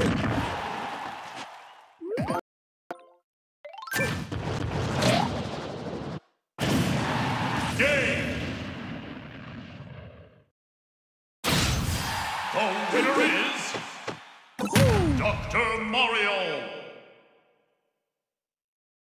The winner is Dr. Mario.